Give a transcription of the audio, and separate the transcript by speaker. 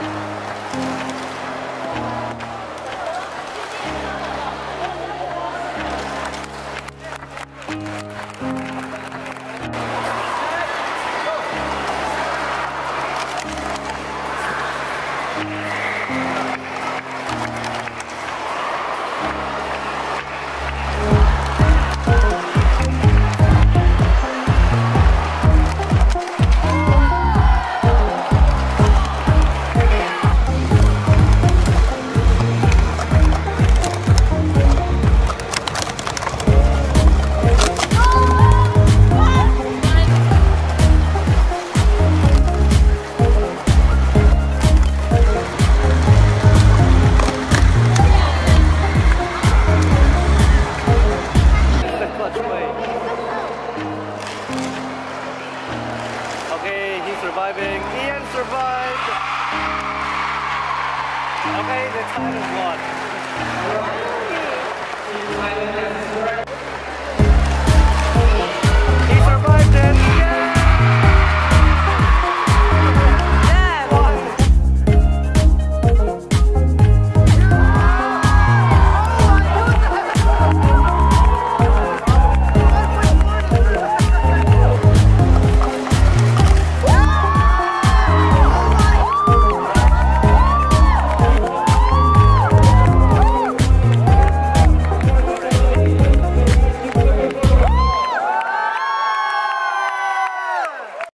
Speaker 1: Bye. he's surviving. Ian survived! Okay, the time is one.